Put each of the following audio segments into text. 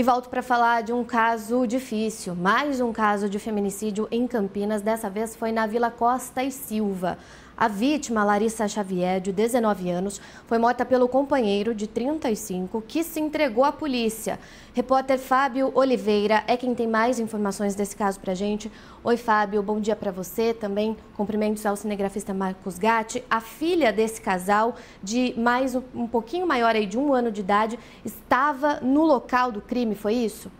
E volto para falar de um caso difícil, mais um caso de feminicídio em Campinas. Dessa vez foi na Vila Costa e Silva. A vítima, Larissa Xavier, de 19 anos, foi morta pelo companheiro de 35 que se entregou à polícia. Repórter Fábio Oliveira é quem tem mais informações desse caso para gente. Oi, Fábio, bom dia para você. Também cumprimentos ao cinegrafista Marcos Gatti. A filha desse casal, de mais um pouquinho maior aí, de um ano de idade, estava no local do crime, foi isso?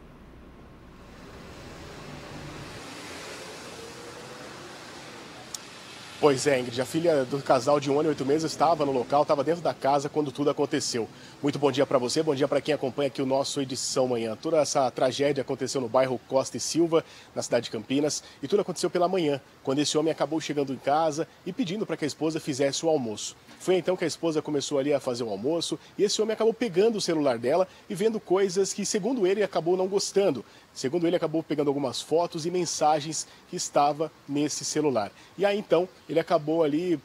Pois é, Ingrid, a filha do casal de um ano e oito meses estava no local, estava dentro da casa quando tudo aconteceu. Muito bom dia para você, bom dia para quem acompanha aqui o nosso Edição Manhã. Toda essa tragédia aconteceu no bairro Costa e Silva, na cidade de Campinas, e tudo aconteceu pela manhã, quando esse homem acabou chegando em casa e pedindo para que a esposa fizesse o almoço. Foi então que a esposa começou ali a fazer o almoço e esse homem acabou pegando o celular dela e vendo coisas que, segundo ele, acabou não gostando. Segundo ele, acabou pegando algumas fotos e mensagens que estava nesse celular. E aí então ele acabou ali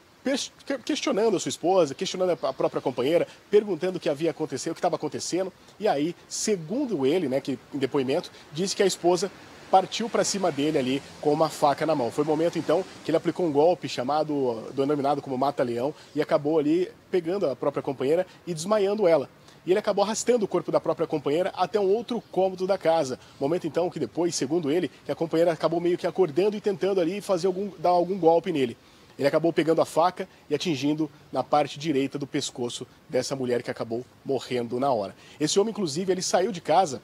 questionando a sua esposa, questionando a própria companheira, perguntando o que havia acontecido, o que estava acontecendo. E aí, segundo ele, né, que em depoimento, disse que a esposa partiu para cima dele ali com uma faca na mão. Foi o momento então que ele aplicou um golpe chamado, denominado como mata-leão, e acabou ali pegando a própria companheira e desmaiando ela e ele acabou arrastando o corpo da própria companheira até um outro cômodo da casa. Momento então que depois, segundo ele, que a companheira acabou meio que acordando e tentando ali fazer algum, dar algum golpe nele. Ele acabou pegando a faca e atingindo na parte direita do pescoço dessa mulher que acabou morrendo na hora. Esse homem, inclusive, ele saiu de casa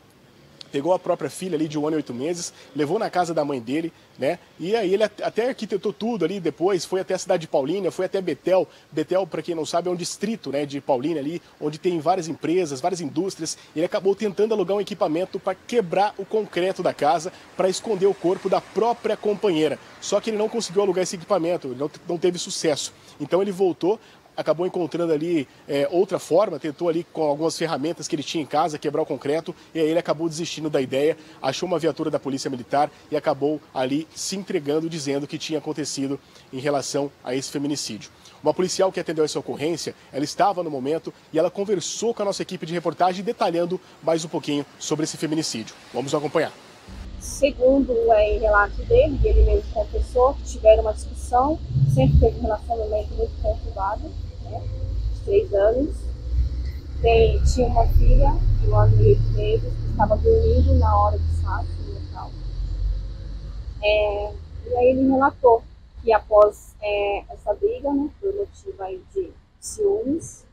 pegou a própria filha ali de um ano e oito meses, levou na casa da mãe dele, né? E aí ele até arquitetou tudo ali depois, foi até a cidade de Paulínia, foi até Betel. Betel, para quem não sabe, é um distrito né, de Paulínia ali, onde tem várias empresas, várias indústrias. Ele acabou tentando alugar um equipamento para quebrar o concreto da casa, para esconder o corpo da própria companheira. Só que ele não conseguiu alugar esse equipamento, não, não teve sucesso. Então ele voltou, acabou encontrando ali é, outra forma, tentou ali com algumas ferramentas que ele tinha em casa quebrar o concreto e aí ele acabou desistindo da ideia, achou uma viatura da Polícia Militar e acabou ali se entregando dizendo que tinha acontecido em relação a esse feminicídio. Uma policial que atendeu essa ocorrência, ela estava no momento e ela conversou com a nossa equipe de reportagem detalhando mais um pouquinho sobre esse feminicídio. Vamos acompanhar. Segundo é, relato dele, ele mesmo confessou tiveram uma discussão, sempre teve um relacionamento muito conturbado, né, de três anos. Tem, tinha uma filha de um ano e oito meses que estava dormindo na hora do saque no local. É, e aí ele relatou que após é, essa briga, né, por motivo aí de ciúmes,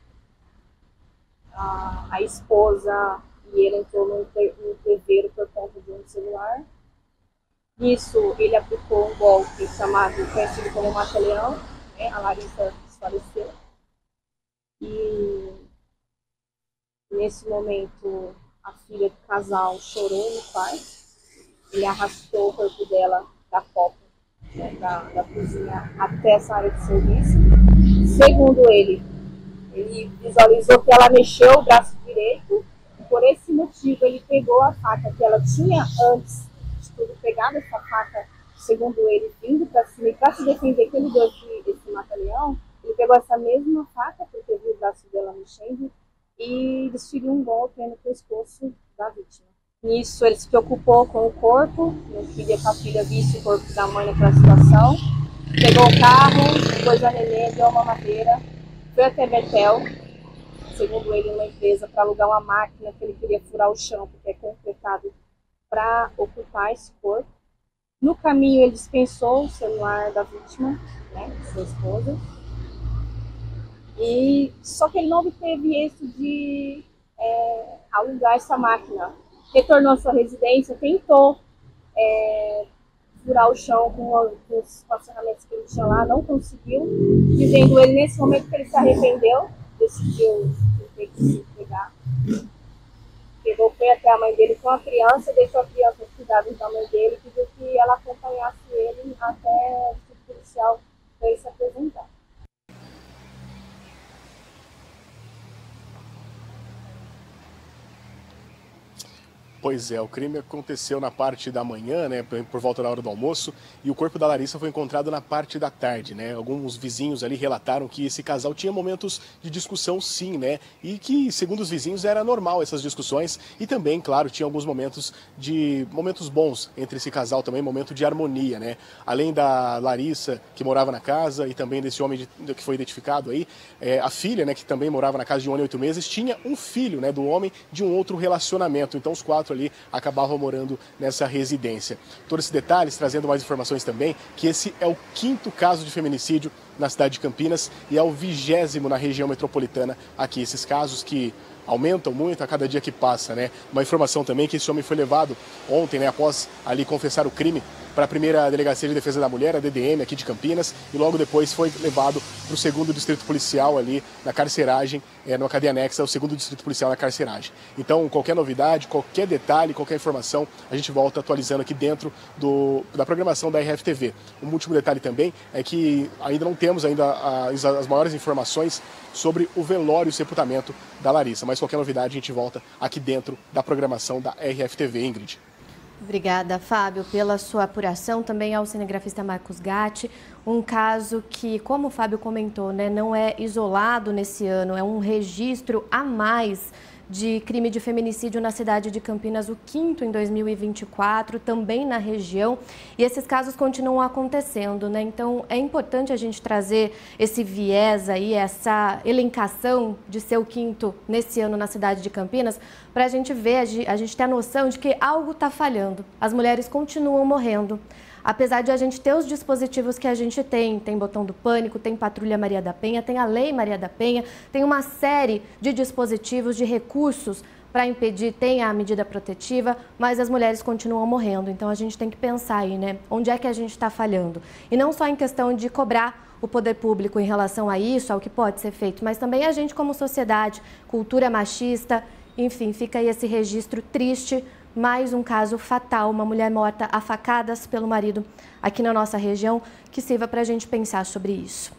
a, a esposa e ele entrou no terreiro por conta de um celular. Nisso, ele aplicou um golpe chamado, conhecido como Mata-Leão, né? a Larissa desfaleceu. E nesse momento, a filha do casal chorou no quarto. Ele arrastou o corpo dela da copa, né? da, da cozinha, até essa área de serviço. Segundo ele, ele visualizou que ela mexeu o braço direito por esse motivo, ele pegou a faca que ela tinha antes pegado, essa faca, segundo ele, vindo para cima, e para se defender que ele deu esse, esse mata-leão, ele pegou essa mesma faca, porque viu o braço dela mexendo, e desferiu um golpe no pescoço da vítima. Nisso, ele se preocupou com o corpo, não queria que a filha visse o corpo da mãe naquela situação. Pegou o carro, pôs a neném, deu uma madeira, foi até Betel, segundo ele, uma empresa para alugar uma máquina que ele queria furar o chão, porque é completado para ocupar esse corpo. No caminho, ele dispensou o celular da vítima, né, sua esposa. E só que ele não obteve esse de é, alugar essa máquina. Retornou à sua residência, tentou é, furar o chão com, com os ferramentas que ele tinha lá, não conseguiu, dizendo ele nesse momento que ele se arrependeu, decidiu ter que se pegar. Foi até a mãe dele com a criança, deixou a criança cuidado da mãe dele, pediu que ela acompanhasse ele até o policial ele se apresentar. Pois é, o crime aconteceu na parte da manhã, né, por volta da hora do almoço, e o corpo da Larissa foi encontrado na parte da tarde, né? Alguns vizinhos ali relataram que esse casal tinha momentos de discussão, sim, né? E que, segundo os vizinhos, era normal essas discussões e também, claro, tinha alguns momentos de momentos bons entre esse casal também, momento de harmonia, né? Além da Larissa que morava na casa e também desse homem de, que foi identificado aí, é, a filha, né, que também morava na casa de um ano e oito meses, tinha um filho, né, do homem de um outro relacionamento. Então os quatro ali acabavam morando nessa residência. Todos esses detalhes, trazendo mais informações também, que esse é o quinto caso de feminicídio na cidade de Campinas e é o vigésimo na região metropolitana aqui. Esses casos que aumentam muito a cada dia que passa, né? Uma informação também que esse homem foi levado ontem, né, após ali confessar o crime, para a primeira delegacia de defesa da mulher, a DDM, aqui de Campinas, e logo depois foi levado para o segundo distrito policial ali na carceragem, é, numa cadeia anexa, o segundo distrito policial na carceragem. Então, qualquer novidade, qualquer detalhe, qualquer informação, a gente volta atualizando aqui dentro do, da programação da RFTV. Um último detalhe também é que ainda não temos ainda as, as maiores informações sobre o velório e o sepultamento da Larissa, mas qualquer novidade a gente volta aqui dentro da programação da RFTV, Ingrid. Obrigada, Fábio, pela sua apuração. Também ao cinegrafista Marcos Gatti. Um caso que, como o Fábio comentou, né, não é isolado nesse ano, é um registro a mais de crime de feminicídio na cidade de Campinas, o quinto em 2024, também na região. E esses casos continuam acontecendo, né? Então é importante a gente trazer esse viés aí, essa elencação de ser o quinto nesse ano na cidade de Campinas, para a gente ver, a gente ter a noção de que algo está falhando. As mulheres continuam morrendo apesar de a gente ter os dispositivos que a gente tem, tem botão do pânico, tem patrulha Maria da Penha, tem a lei Maria da Penha, tem uma série de dispositivos, de recursos para impedir, tem a medida protetiva, mas as mulheres continuam morrendo. Então a gente tem que pensar aí, né? Onde é que a gente está falhando? E não só em questão de cobrar o poder público em relação a isso, ao que pode ser feito, mas também a gente como sociedade, cultura machista, enfim, fica aí esse registro triste mais um caso fatal, uma mulher morta a facadas pelo marido aqui na nossa região, que sirva para a gente pensar sobre isso.